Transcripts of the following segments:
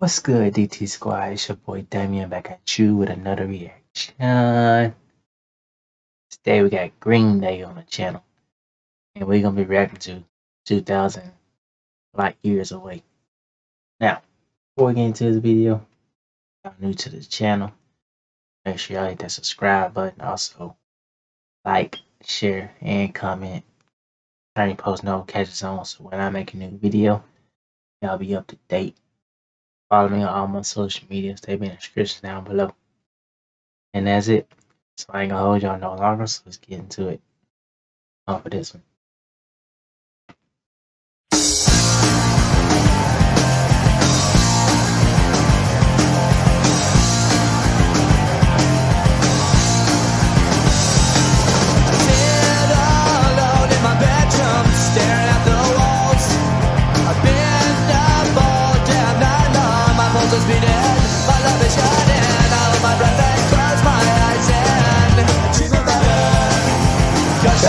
What's good, DT Squad? It's your boy Damion back at you with another reaction. Today we got Green Day on the channel, and we're gonna be reacting to 2000 Light Years Away. Now, before we get into this video, y'all new to the channel, make sure y'all hit that subscribe button. Also, like, share, and comment. Turn your post notifications on so when I make a new video, y'all be up to date. Follow me on all my social medias. They be in the description down below. And that's it. So I ain't gonna hold y'all no longer, so let's get into it. On for this one.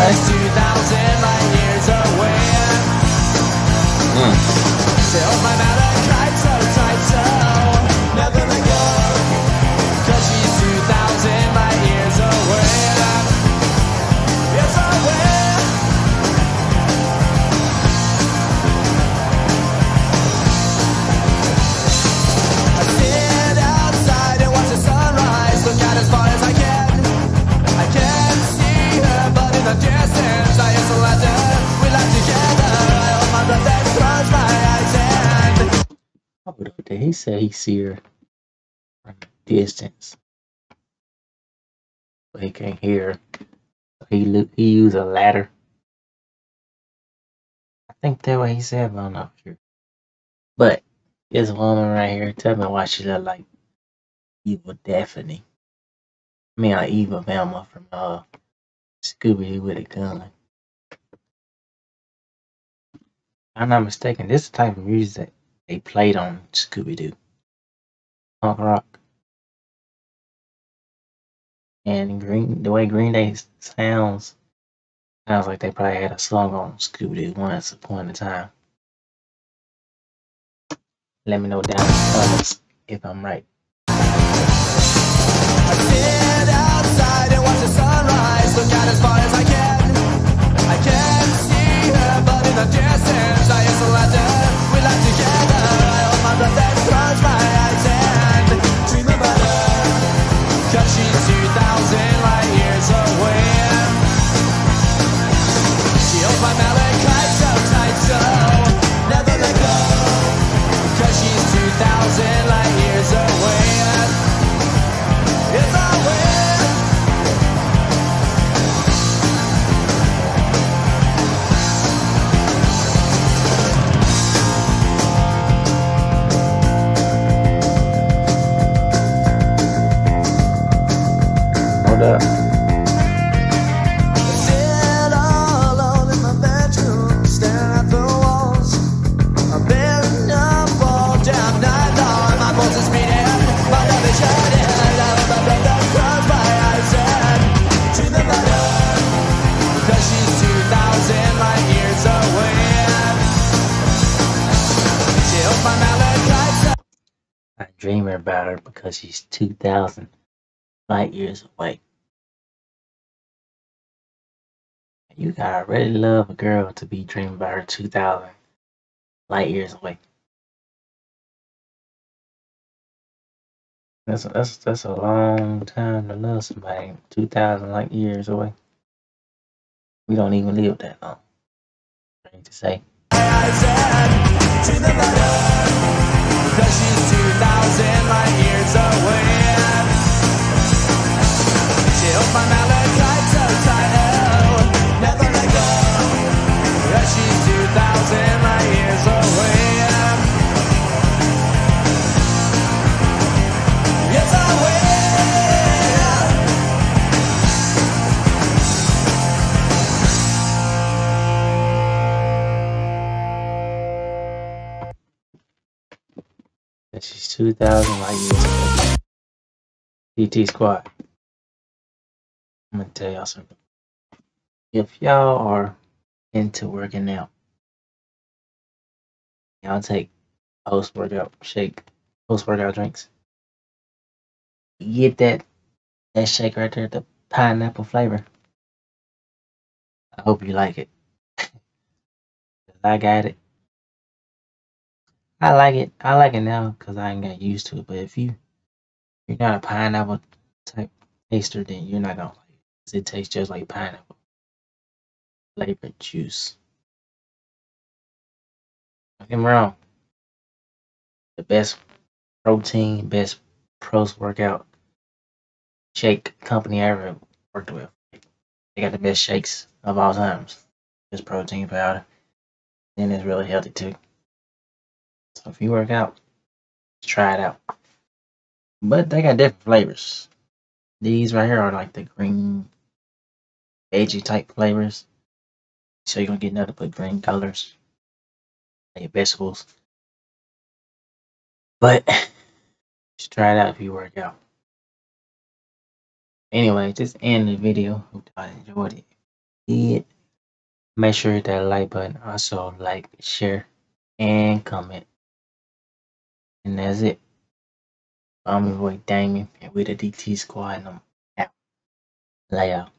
2000 2009. He said he see her from a distance. But he can't hear. So he he used a ladder. I think that's what he said, but I'm not sure. But this woman right here, tell me why she look like Evil Daphne. I mean, like Evil Velma from uh Scooby Doo with a gun. I'm not mistaken, this type of music that they played on Scooby Doo. Punk rock. And Green the way Green Day sounds sounds like they probably had a song on Scooby Doo once upon a time. Let me know down in the comments if I'm right. 2,000 I dream about her because she's 2,000 light years away. You gotta really love a girl to be dreaming about her 2,000 light years away. That's that's that's a long time to love somebody 2,000 light years away. We don't even live that long. I need to say. 2,000 light years. DT Squad. I'm gonna tell y'all something. If y'all are into working out, y'all take post workout shake post workout drinks. Get that that shake right there, the pineapple flavor. I hope you like it. I got it. I like it. I like it now because I ain't got used to it. But if you you're not a pineapple type taster, then you're not gonna like it. It tastes just like pineapple flavored juice. Don't get me wrong. The best protein, best post workout shake company I ever worked with. They got the best shakes of all times. This protein powder. And it's really healthy too. So if you work out, try it out. But they got different flavors. These right here are like the green, veggie type flavors. So you're gonna get nothing but green colors. Like your vegetables. But just try it out if you work out. Anyway, just end the video. Hope y'all enjoyed it. Make sure that like button. Also like, share, and comment. And that's it. I'm your boy Damion, and we're the DT squad and I'm out. Layout.